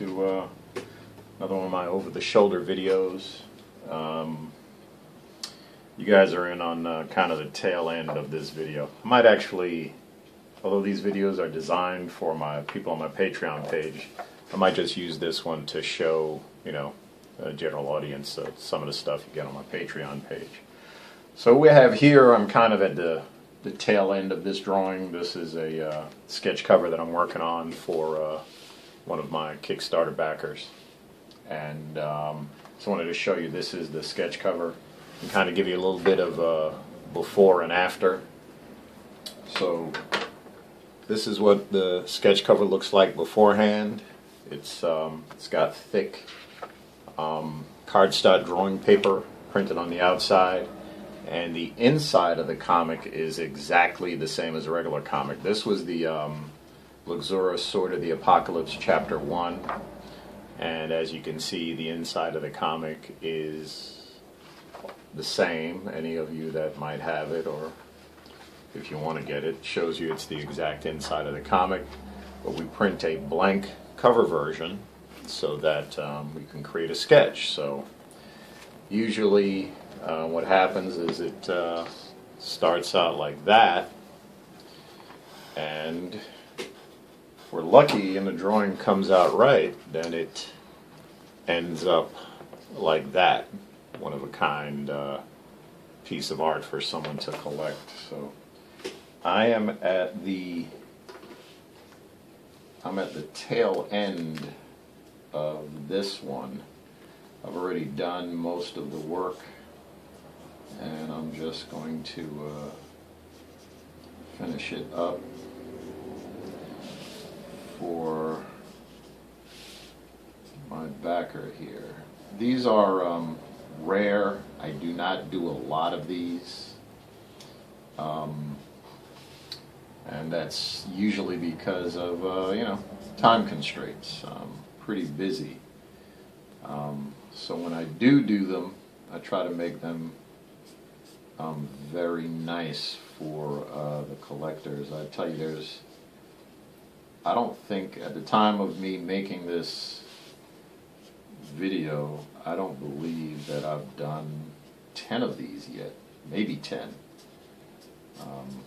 to uh, another one of my over-the-shoulder videos. Um, you guys are in on uh, kind of the tail end of this video. I might actually, although these videos are designed for my people on my Patreon page, I might just use this one to show, you know, a general audience uh, some of the stuff you get on my Patreon page. So we have here, I'm kind of at the, the tail end of this drawing. This is a uh, sketch cover that I'm working on for uh, one of my Kickstarter backers. And um, so I wanted to show you this is the sketch cover and kind of give you a little bit of uh, before and after. So this is what the sketch cover looks like beforehand. It's um, it's got thick um, cardstock drawing paper printed on the outside, and the inside of the comic is exactly the same as a regular comic. This was the um, Luxura Sword of the Apocalypse Chapter 1, and as you can see, the inside of the comic is the same. Any of you that might have it, or if you want to get it, shows you it's the exact inside of the comic, but we print a blank cover version so that um, we can create a sketch. So usually uh, what happens is it uh, starts out like that and if we're lucky and the drawing comes out right then it ends up like that one of a kind uh, piece of art for someone to collect so I am at the I'm at the tail end of this one. I've already done most of the work and I'm just going to uh, finish it up for my backer here. These are um, rare. I do not do a lot of these. Um, and that's usually because of uh, you know time constraints. I'm pretty busy, um, so when I do do them, I try to make them um, very nice for uh, the collectors. I tell you, there's I don't think at the time of me making this video, I don't believe that I've done 10 of these yet, maybe 10. Um,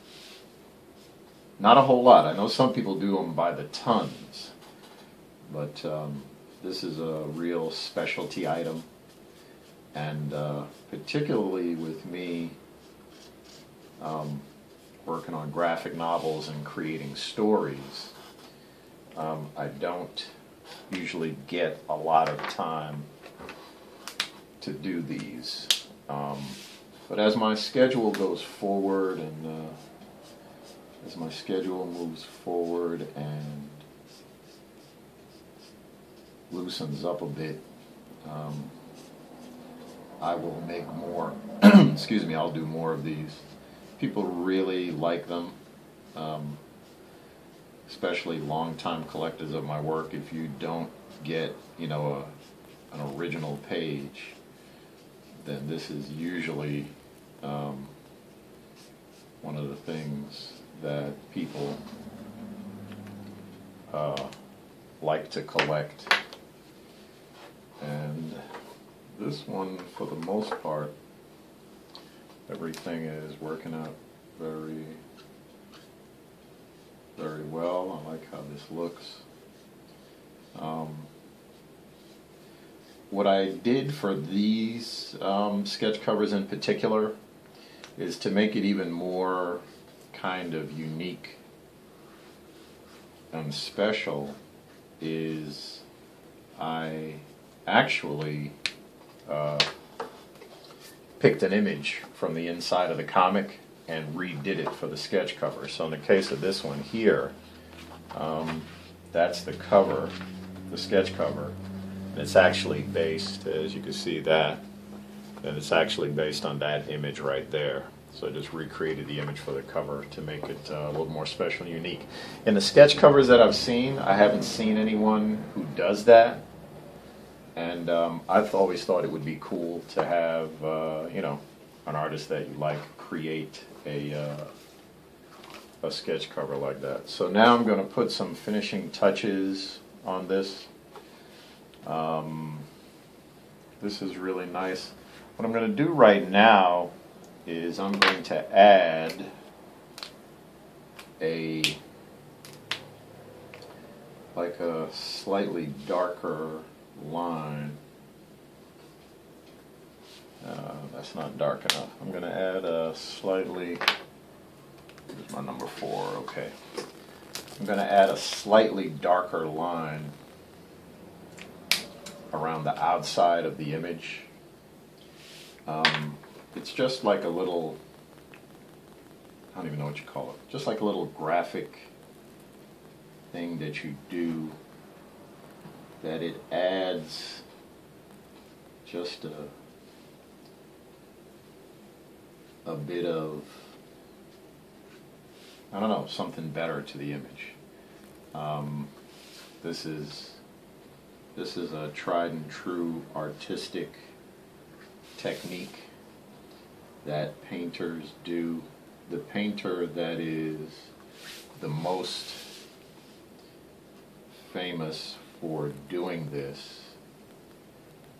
not a whole lot. I know some people do them by the tons, but um, this is a real specialty item. And uh, particularly with me um, working on graphic novels and creating stories, um, I don't usually get a lot of time to do these. Um, but as my schedule goes forward and uh, as my schedule moves forward and loosens up a bit, um, I will make more. excuse me, I'll do more of these. People really like them, um, especially longtime collectors of my work. If you don't get, you know, a, an original page, then this is usually um, one of the things that people uh, like to collect. And this one, for the most part, everything is working out very, well. I like how this looks. Um, what I did for these um, sketch covers in particular is to make it even more kind of unique and special is I actually uh, picked an image from the inside of the comic and redid it for the sketch cover. So in the case of this one here, um, that's the cover, the sketch cover. And it's actually based, as you can see that, and it's actually based on that image right there. So I just recreated the image for the cover to make it uh, a little more special and unique. In the sketch covers that I've seen, I haven't seen anyone who does that. And um, I've always thought it would be cool to have, uh, you know, an artist that you like create a, uh, a sketch cover like that. So now I'm going to put some finishing touches on this. Um, this is really nice. What I'm going to do right now is I'm going to add a like a slightly darker line. Uh, that's not dark enough. I'm going to add a slightly, here's my number four, okay. I'm going to add a slightly darker line around the outside of the image. Um, it's just like a little, I don't even know what you call it, just like a little graphic thing that you do that it adds just a a bit of I don't know something better to the image. Um, this is this is a tried and true artistic technique that painters do. The painter that is the most famous for doing this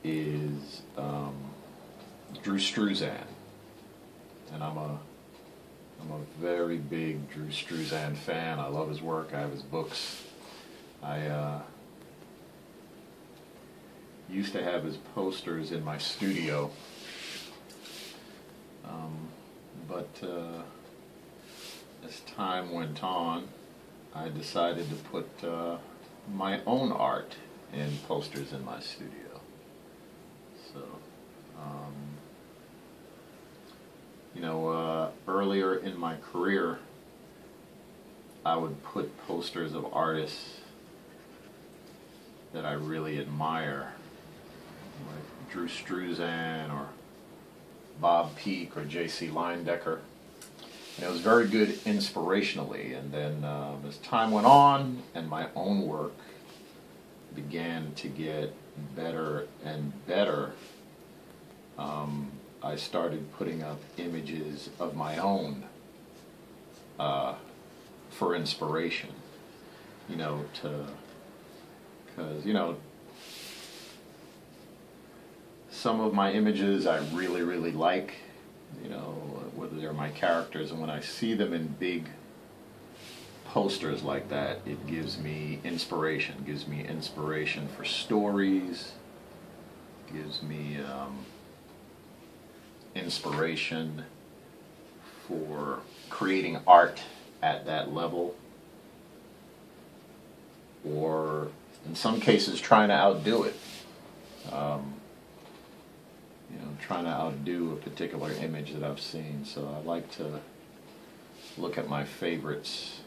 is um, Drew Struzan, and I'm a I'm a very big Drew Struzan fan. I love his work. I have his books. I uh, used to have his posters in my studio, um, but uh, as time went on, I decided to put uh, my own art in posters in my studio. So, um, you know, uh, earlier in my career, I would put posters of artists that I really admire, like Drew Struzan or Bob Peak or J.C. Leyendecker. And it was very good inspirationally. And then um, as time went on and my own work began to get better and better, um, I started putting up images of my own uh, for inspiration. You know, to, because, you know, some of my images I really, really like, you know, whether they're my characters, and when I see them in big posters like that, it gives me inspiration, gives me inspiration for stories, gives me um, inspiration for creating art at that level, or in some cases trying to outdo it. Um, you know, trying to outdo a particular image that I've seen. So I like to look at my favorites.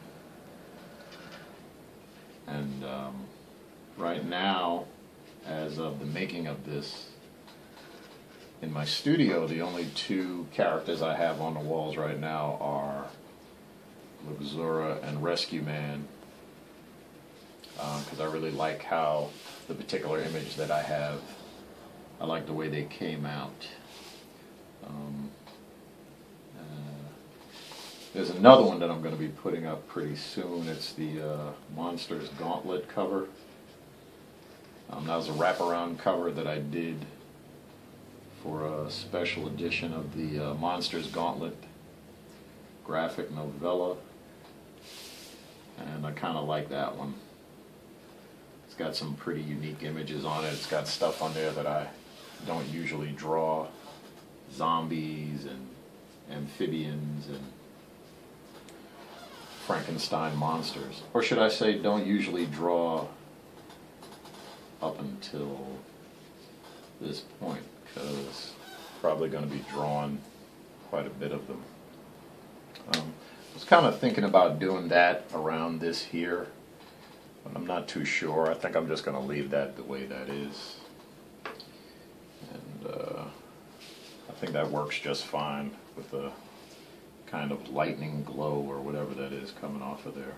And um, right now, as of the making of this, in my studio, the only two characters I have on the walls right now are Luxura and Rescue Man, because um, I really like how the particular image that I have I like the way they came out. Um, uh, there's another one that I'm going to be putting up pretty soon. It's the uh, Monsters Gauntlet cover. Um, that was a wraparound cover that I did for a special edition of the uh, Monsters Gauntlet graphic novella. And I kind of like that one. It's got some pretty unique images on it. It's got stuff on there that I don't usually draw zombies and amphibians and Frankenstein monsters. Or should I say, don't usually draw up until this point, because probably going to be drawing quite a bit of them. Um, I was kind of thinking about doing that around this here, but I'm not too sure. I think I'm just going to leave that the way that is. Uh, I think that works just fine with the kind of lightning glow or whatever that is coming off of there.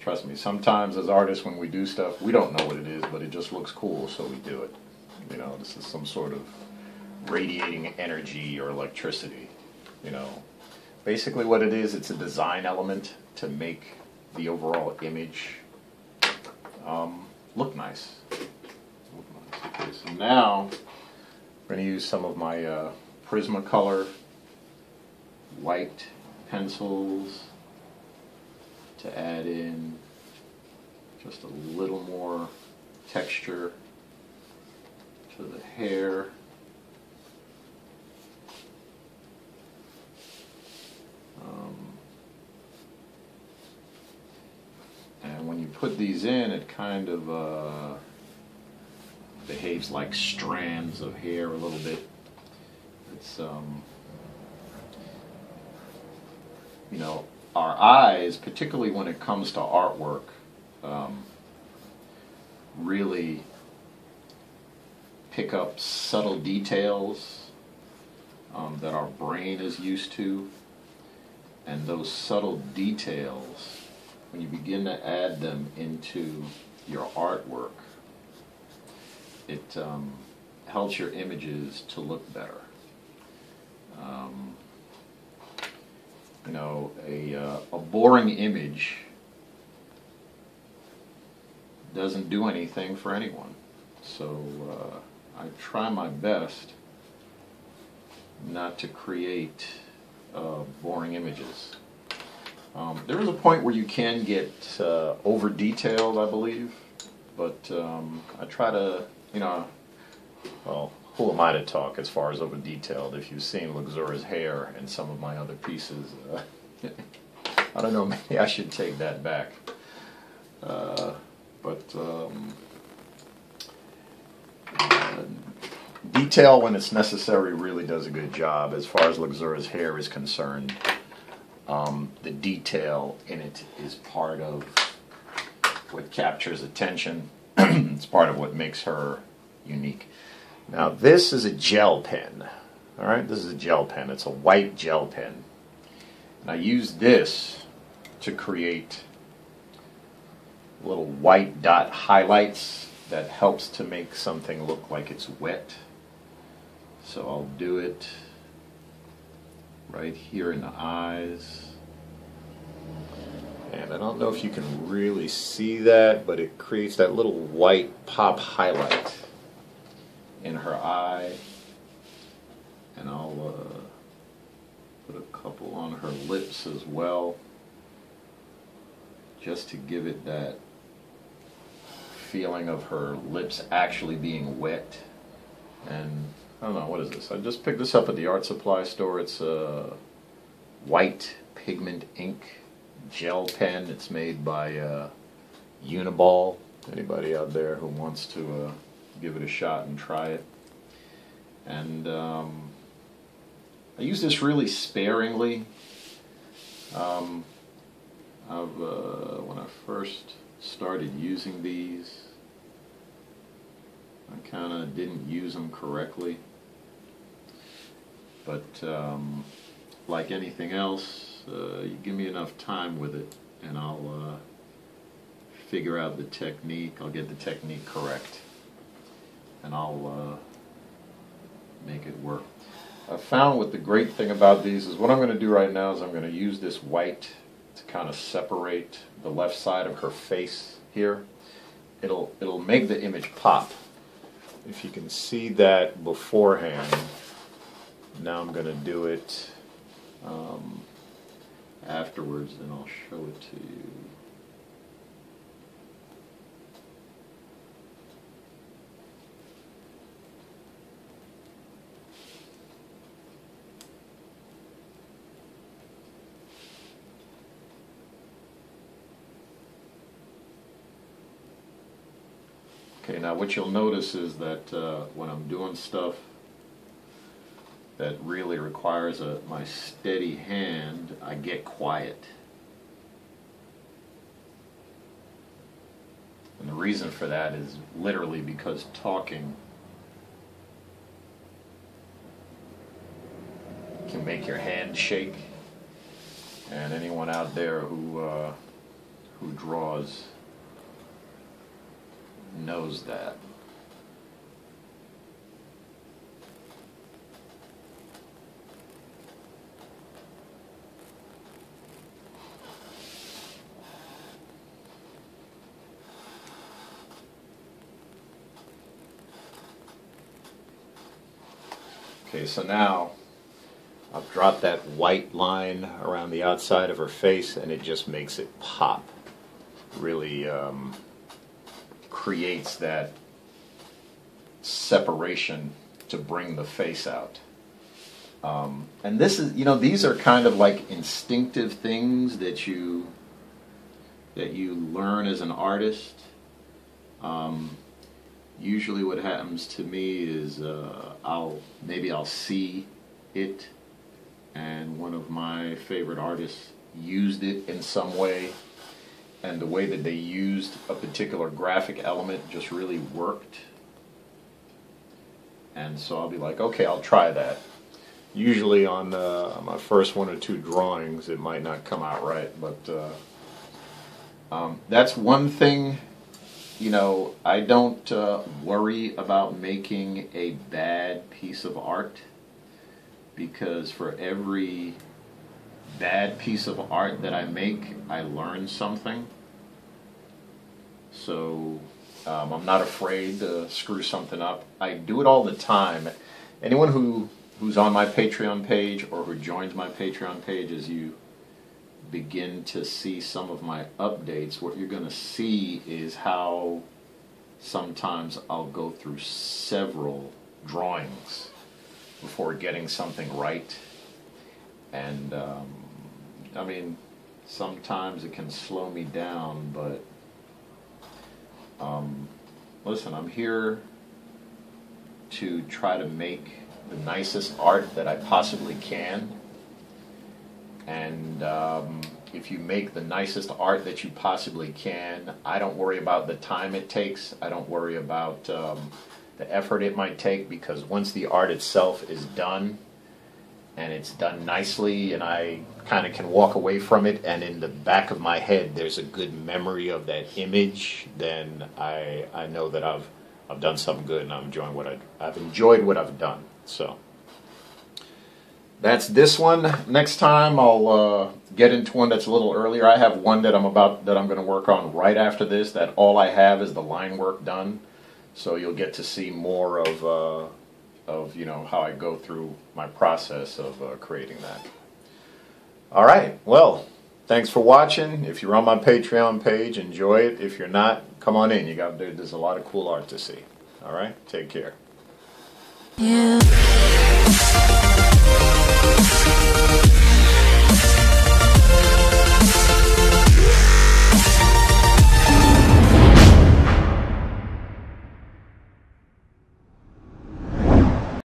Trust me, sometimes as artists when we do stuff, we don't know what it is, but it just looks cool, so we do it. You know, this is some sort of radiating energy or electricity, you know. Basically what it is, it's a design element to make the overall image um, look nice. Okay, so now I'm going to use some of my uh, Prismacolor white pencils to add in just a little more texture to the hair. Um, and when you put these in, it kind of uh, behaves like strands of hair a little bit. It's, um, you know, our eyes, particularly when it comes to artwork, um, really pick up subtle details um, that our brain is used to. And those subtle details, when you begin to add them into your artwork, it um, helps your images to look better. Um, you know, a, uh, a boring image doesn't do anything for anyone. So uh, I try my best not to create uh, boring images. Um, there is a point where you can get uh, over detailed, I believe, but um, I try to, you know, well, who am I to talk as far as over detailed? If you've seen Luxura's hair and some of my other pieces, uh, I don't know, maybe I should take that back. Uh, but um, uh, detail when it's necessary really does a good job as far as Luxura's hair is concerned. Um, the detail in it is part of what captures attention. it's part of what makes her unique. Now this is a gel pen. All right, this is a gel pen. It's a white gel pen. And I use this to create little white dot highlights that helps to make something look like it's wet. So I'll do it right here in the eyes. And I don't know if you can really see that, but it creates that little white pop highlight in her eye. And I'll uh, put a couple on her lips as well, just to give it that feeling of her lips actually being wet. And I don't know, what is this? I just picked this up at the art supply store. It's a white pigment ink gel pen. It's made by uh, Uniball. Anybody out there who wants to uh, give it a shot and try it. And um, I use this really sparingly. Um, I've, uh, when I first started using these, I kind of didn't use them correctly. But um, like anything else, uh, you give me enough time with it and I'll uh, figure out the technique. I'll get the technique correct and I'll uh, make it work. I found what the great thing about these is what I'm going to do right now is I'm going to use this white to kind of separate the left side of her face here. It'll, it'll make the image pop. If you can see that beforehand, now I'm going to do it um, afterwards and I'll show it to you. Okay, now what you'll notice is that uh, when I'm doing stuff that really requires a, my steady hand, I get quiet. And the reason for that is literally because talking can make your hand shake. And anyone out there who uh, who draws knows that. Okay, so now I've dropped that white line around the outside of her face and it just makes it pop really um, creates that separation to bring the face out. Um, and this is, you know, these are kind of like instinctive things that you that you learn as an artist. Um, usually, what happens to me is uh, I'll maybe I'll see it, and one of my favorite artists used it in some way, and the way that they used a particular graphic element just really worked. And so I'll be like, okay, I'll try that usually on uh, my first one or two drawings it might not come out right but uh, um, that's one thing you know I don't uh, worry about making a bad piece of art because for every bad piece of art that I make I learn something so um, I'm not afraid to screw something up I do it all the time anyone who who's on my Patreon page or who joins my Patreon page as you begin to see some of my updates, what you're going to see is how sometimes I'll go through several drawings before getting something right. And um, I mean, sometimes it can slow me down, but um, listen, I'm here to try to make the nicest art that I possibly can. And um, if you make the nicest art that you possibly can, I don't worry about the time it takes. I don't worry about um, the effort it might take because once the art itself is done and it's done nicely and I kind of can walk away from it and in the back of my head there's a good memory of that image, then I, I know that I've, I've done something good and I'm enjoying what I, I've enjoyed what I've done. So that's this one. Next time I'll uh, get into one that's a little earlier. I have one that I'm about that I'm going to work on right after this. That all I have is the line work done, so you'll get to see more of uh, of you know how I go through my process of uh, creating that. All right, well, thanks for watching. If you're on my Patreon page, enjoy it. If you're not, come on in. You got there's a lot of cool art to see. All right, take care. Yeah.